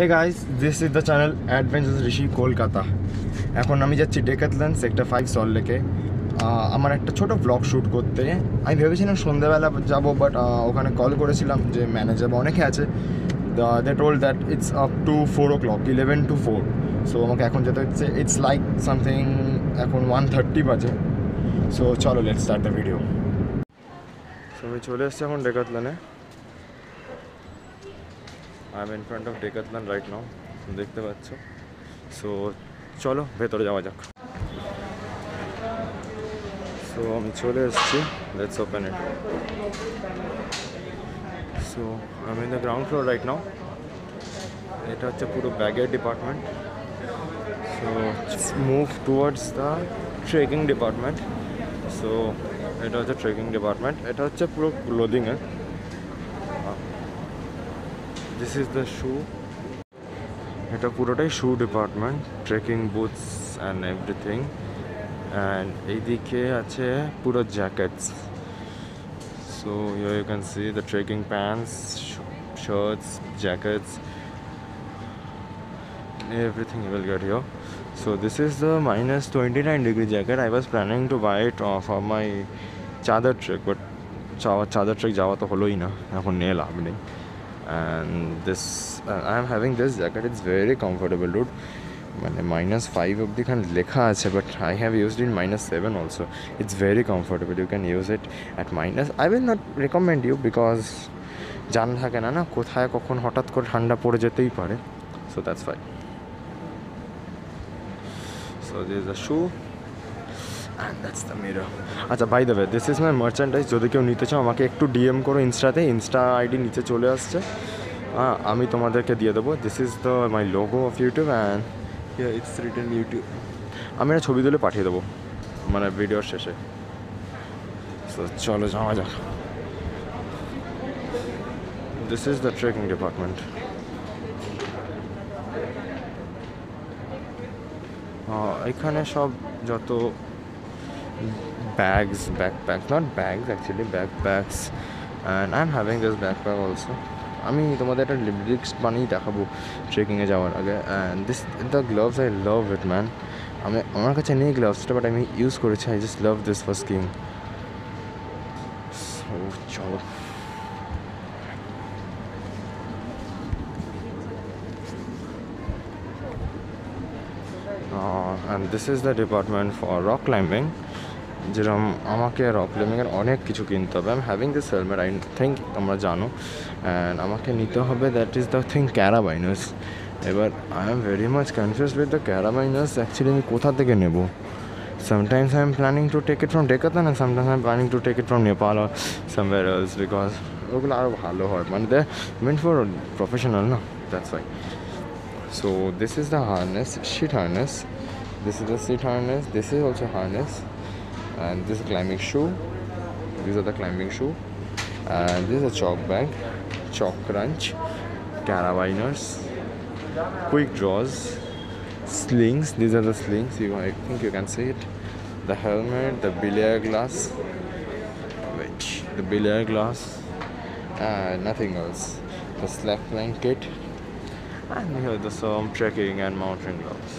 Hey guys this is the channel adventures Rishi Kolkata এখন আমি যাচ্ছি ডেকাথল্যান্ড সেক্টর ফাইভ সল লেকে। আমার একটা ছোট ব্লগ শ্যুট করতে। আমি ভেবেছিলাম সন্ধ্যাবেলা যাব বাট ওখানে কল করেছিলাম যে ম্যানেজার অনেকে আছে। They told that it's up to four o'clock eleven to four so আমাকে এখন যেতে হচ্ছে। ইটস লাইক সামথিং এখন ওয়ান থার্টি বাজে। সো চলো let start the video so আমি চলে এসেছি এখন ডেকাথলানে I am in front of Decathlon right now দেখতে পাচ্ছ। সো চলো, ভেতরে যাওয়া যাক। সো আমি চলে এসেছি। লেটস ওপেন ইট সো আমি in the ground floor right now এটা হচ্ছে পুরো ব্যাগের department so move towards the trekking department so এটা হচ্ছে ট্রেকিং ডিপার্টমেন্ট এটা হচ্ছে পুরো ক্লোদিংয়ের দিস ইজ দ্য শু এটা পুরোটাই shoe department trekking boots and everything and এইদিকে আছে পুরো jackets so you you can see the trekking pants shirts jackets everything you will get here. So this is the minus 29 degree jacket. I was planning to buy it uh, for my trek but চাওয়া চাদর trek যাওয়া তো হলোই না। এখন নিয়ে লাভ নেই। And this I am having this jacket it's very comfortable dude মানে মাইনাস ফাইভ অব্দি খান লেখা আছে but I have used in minus seven also it's very comfortable you can use it at minus I will not recommend you because জান থাকে না না? কোথায় কখন হঠাৎ করে ঠান্ডা পড়ে যেতেই পারে। So that's fine So this is a and that's the mirror. আচ্ছা by the way this is my merchandise যদি কেউ নিতে চাও, আমাকে একটু ডিএম করো ইনস্টাতে ইনস্টা আইডি নিচে চলে আসছে। হ্যাঁ আমি তোমাদেরকে দিয়ে দেবো। This is the my logo of YouTube and it's written YouTube আমি একটা ছবি তুলে পাঠিয়ে দেবো মানে ভিডিওর শেষে। চলো যাওয়া যাক। This is the trekking department এখানে সব যত backpack not bags actually backpacks and I am having this backpack also আমি তোমাদের একটা লিপস্টিক্স বানিয়ে দেখাবো ট্রেকিংয়ে যাওয়ার আগে। And this the gloves I love it man আমি, আমার কাছে নেই গ্লাভসটা বাট আমি ইউজ করেছি। I just love this for skiing চলো। And this is the department for rock climbing যেরকম আমাকে রক ক্লাইম্বিংয়ের অনেক কিছু কিনতে হবে। I am having this helmet I think তোমরা জানো। অ্যান্ড আমাকে নিতে হবে that is the thing carabiners এবার I am very much confuse with the carabiners actually আমি কোথা থেকে নেব? Sometimes I am planning to take it from ডেকাতে না sometimes I am planning to take it from Nepal R somewhere else because ওগুলো আরও ভালো হয়। মানে দ্য মিন্ট ফর প্রফেশনাল না? That's why so this is the harness seat harness this is the seat harness this is also harness and this is climbing shoe. These are the climbing shoe. And this is a chalk bank chalk crunch carabiners quick draws slings. These are the slings. You i think you can see it. The helmet the billiard glass which? The billiard glass uh, nothing else. The slack blanket. and here the some trekking and mountain gloves.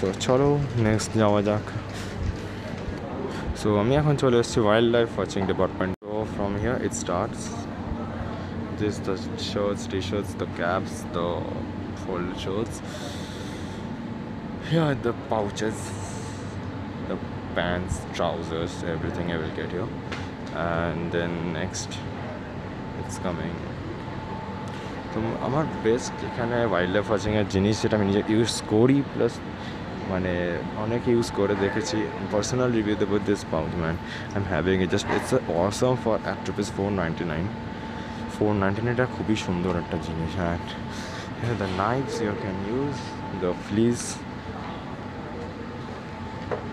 So chalo next jawajak. So আমি এখন চলে এসেছি wildlife watching department তো from here it starts this the shirts T shirts the caps the folded shirts. Here are the pouches, the pants, trousers, everything i will get here. And then next, it's coming. তো আমার best এখানে wild life ওয়াচিংয়ের জিনিস যেটা আমি নিজে use করি plus মানে অনেক ইউজ করে দেখেছি। পার্সোনাল রিভিউ দেবো this pouch man I am having it just it's awesome for at rupees four ninety nine four ninety নাইনটা খুবই সুন্দর একটা জিনিস অ্যান্ড the knives you can use, the fleece.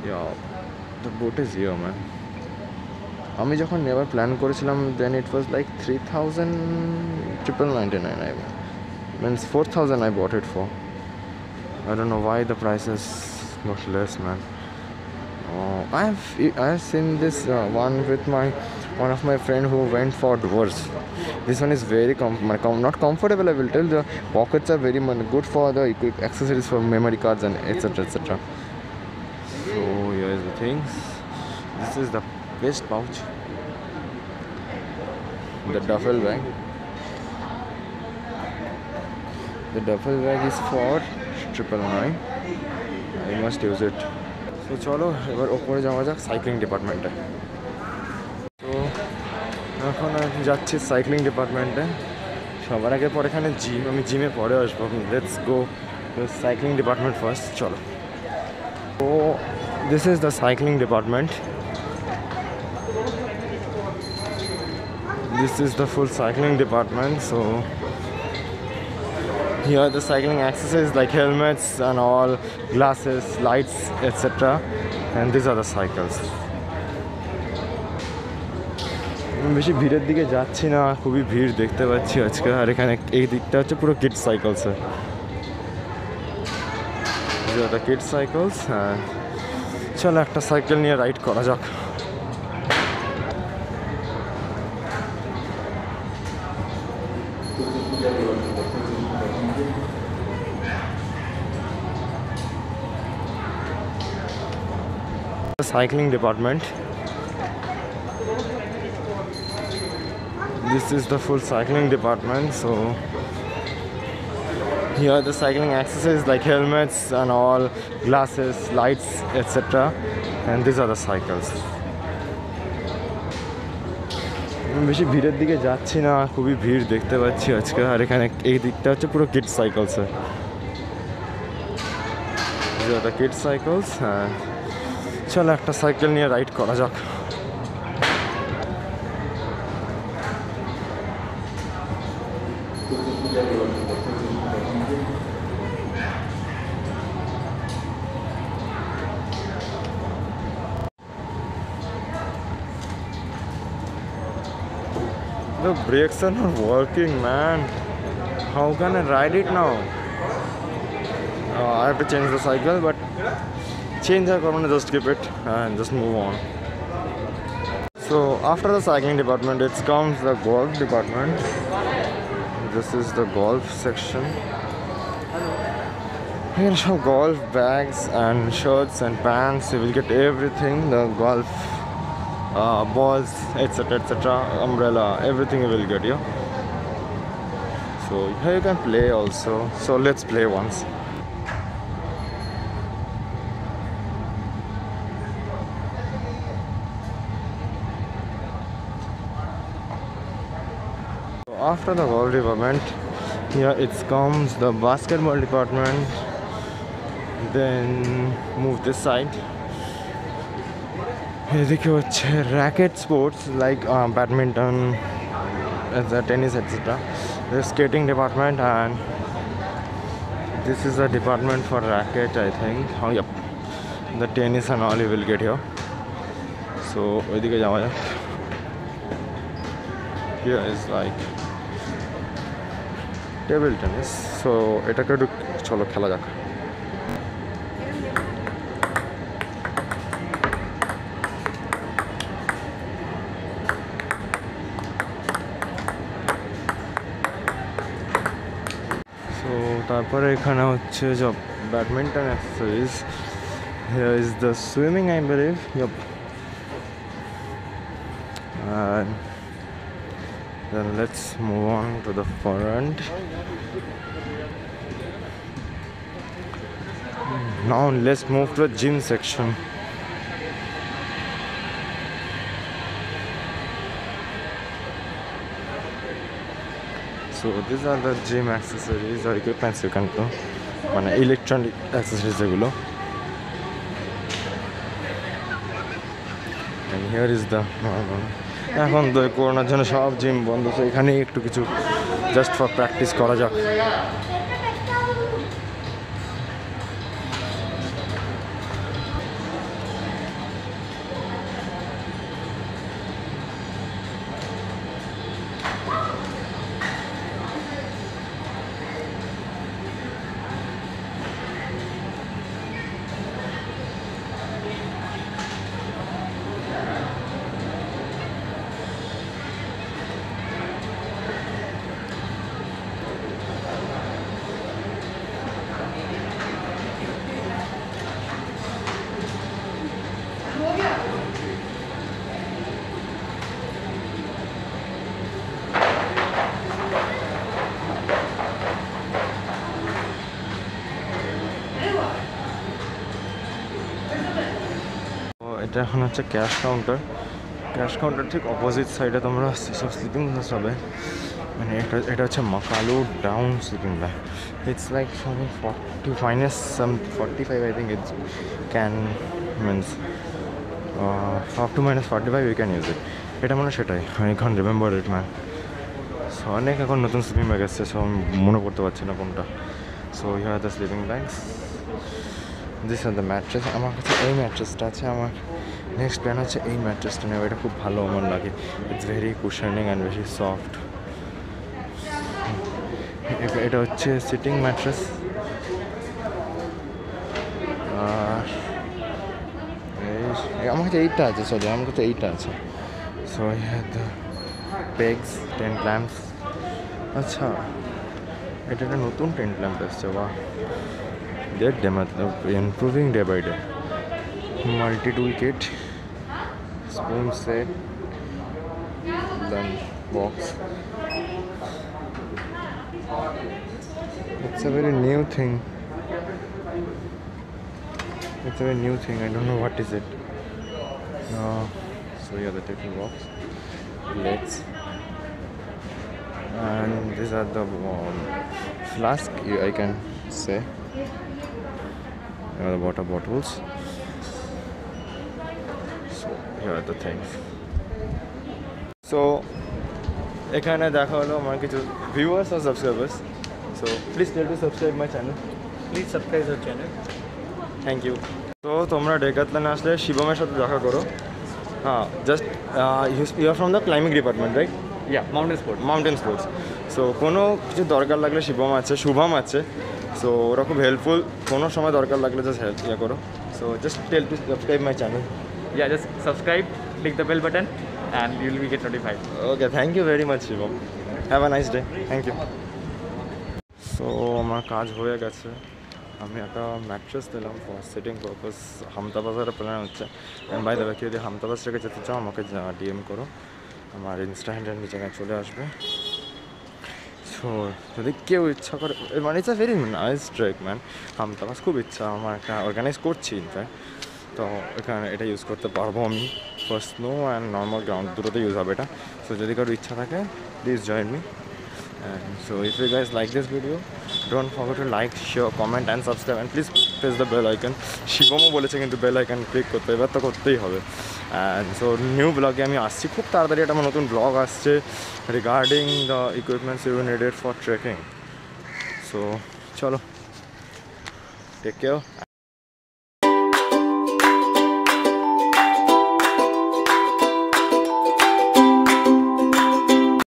Yeah, the boat is here, আমি যখন নেবার plan করেছিলাম then it was like three thousand triple ninety nine I means four thousand I bought it for I don't know why the price is much less man. Oh, I've I've seen this uh, one with my one of my friend who went for doors this one is very com-, com not comfortable I will tell the pockets are very good for the accessories for memory cards and etc etc so here is the things. This is the best pouch. The duffel bag. The duffel bag is for triple nine i must use it. তো চলো এবার ওপরে যাওয়া যাক cycling ডিপার্টমেন্টে তো এখন আমি যাচ্ছি সাইক্লিং ডিপার্টমেন্টে সবার আগে পরে এখানে জিম আমি জিমে পরে আসব। Let's go cycling department first চলো। তো this is the cycling department this is the full cycling department, so here the cycling accessories like helmets and all, glasses, lights etc and these are the cycles. বেশি ভিড়ের দিকে যাচ্ছি না, খুবই ভিড় দেখতে পাচ্ছি আজকে। আর এখানে এই দিকটা হচ্ছে পুরো কিড সাইকেলসে দ্য কিড সাইকেলস চলো একটা সাইকেল নিয়ে রাইড করা যাক। the cycling department this is the full cycling department so here are the cycling accessories like helmets and all glasses lights etc and these are the cycles আমি বেশি ভিড়ের দিকে যাচ্ছি না খুবই ভিড় দেখতে পাচ্ছি আজকে আর এখানে এই দিকটা হচ্ছে পুরো কিড সাইকেলসে দ্য কিড সাইকেলস হ্যাঁ চলো একটা সাইকেল নিয়ে রাইড করা যাক The brakes are not working, man. How can I ride it now? Uh, I have to change the cycle, but change the corner, just keep it and just move on. So after the cycling department, it comes the golf department. This is the golf section. Here have golf bags and shirts and pants. You will get everything. The golf uh, balls, etc., etc., umbrella, everything you will get here. So here you can play also. So let's play once. after the golf department, here it comes the basketball department. Then move this side. এদিকে হচ্ছে racket sports like badminton tennis etcetera skating department and this is a department for racket I think how yup the tennis and all you will get here so ওইদিকে যাওয়া যাক here is like table tennis so এটাকে একটু চলো খেলা যাক। So তারপরে এখানে হচ্ছে যে badminton accessories here is the swimming I believe yup and then let's move on to the front now let's move to the gym section so these are the gym accessories or equipments you can do মানে electronic accessories এগুলো and here is the normal এখন তো করোনার জন্য সব gym বন্ধ, তো এখানেই একটু কিছু জাস্ট ফর প্র্যাকটিস করা যাক। এটা এখন হচ্ছে ক্যাশ কাউন্টার ক্যাশ কাউন্টার ঠিক অপোজিট সাইডে তোমরা সব স্লিপিং ব্যাগস হবে মানে এটা এটা হচ্ছে Makalu down sleeping bag it's like something forty minus some forty five I think it's can means up to minus forty five you can use it এটা মানে সেটাই। I can remember it man so অনেক এখন নতুন sleeping bag এসছে so আমি মনে করতে পারছি না কোনটা। So here are the sleeping bags this are the mattress আমার কাছে এই ম্যাট্রেসটা আছে, আমার নেক্সট প্ল্যান হচ্ছে এই ম্যাট্রেসটা নেওয়া। এটা খুব ভালো আমার লাগে। It's very cushioning and very soft এটা হচ্ছে সিটিং ম্যাট্রেস আর আমার কাছে এইটা আছে সরি আমার কাছে এইটা আছে। So the pegs tent lamps আচ্ছা এটা একটা নতুন টেন্ট ল্যাম্প এসছে বা দেখ ডে মতলব improving day by day multi tool kit spoon set then box. It's a very new thing. It's a very new thing. I don't know what is it. So yeah the taking box. Let's. And these are the um, flask I can say. The water bottles. Here are the things. So এখানে দেখা হলো আমার কিছু viewers R subscribers so please tell to subscribe my channel Please subscribe our channel. Thank you তো তোমরা ডেকাতলানে আসলে শিবমের সাথে দেখা করো। হ্যাঁ just you are from the climbing department right Yeah, mountain sport. Mountain sports so কোনো কিছু দরকার লাগলে শিবম আছে শুভম আছে। সো ওরা খুব হেল্পফুল কোনো সময় দরকার লাগলে জাস্ট হেল্প ইয়ে করো। So just tell to subscribe my channel Yeah, just subscribe, click the bell button, and you will be get notified. Okay thank you very much Shivam have a nice day thank you so আমার কাজ হয়ে গেছে আমি একটা mattress দিলাম for sitting purpose হামতা বাজারে plan হচ্ছে বাই দেবে যদি হামতা বাস থেকে যেতে চাও আমাকে ডিএম করো আমার ইনস্টা হ্যান্ডেল নিচে চলে আসবে সো যদি কেউ ইচ্ছা করে মানে it's a very nice trek man হামতাবাস খুব ইচ্ছা আমার একটা অর্গানাইজ করছি ইনফ্যাক্ট তো এখানে এটা ইউজ করতে পারব আমি first snow and normal ground দুটোতে ইউজ হবে এটা। সো যদি কারোর ইচ্ছা থাকে please join me so if if you like like video video, don't to like like, comment and and subscribe and please the bell icon. শিবমও বলেছে কিন্তু বেল আইকন ক্লিক করতে এবার তো করতেই হবে। অ্যান্ড সো নিউ ব্লগে আমি আসছি খুব তাড়াতাড়ি একটা আমার নতুন ব্লগ আসছে regarding the equipments you needed for trekking so চলো টেক কেয়ার